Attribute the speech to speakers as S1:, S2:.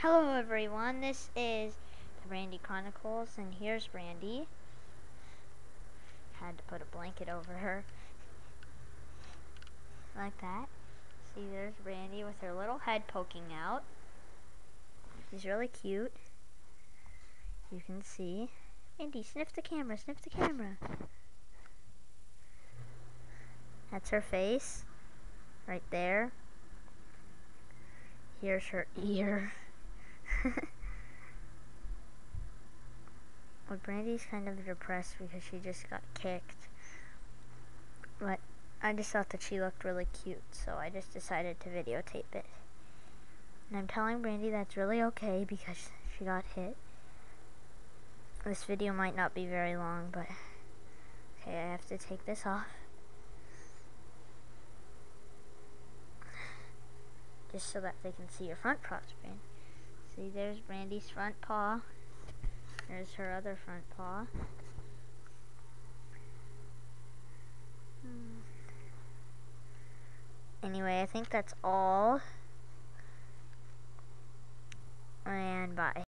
S1: Hello everyone, this is the Brandy Chronicles, and here's Brandy. Had to put a blanket over her. Like that. See, there's Brandy with her little head poking out. She's really cute. You can see. Brandy, sniff the camera, sniff the camera. That's her face. Right there. Here's her ear. well, Brandy's kind of depressed because she just got kicked. But I just thought that she looked really cute, so I just decided to videotape it. And I'm telling Brandy that's really okay because she got hit. This video might not be very long, but okay, I have to take this off. Just so that they can see your front Brandy. See, there's Brandy's front paw. There's her other front paw. Hmm. Anyway, I think that's all. And bye.